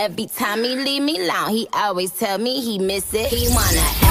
Every time he leave me alone, he always tell me he miss it. He wanna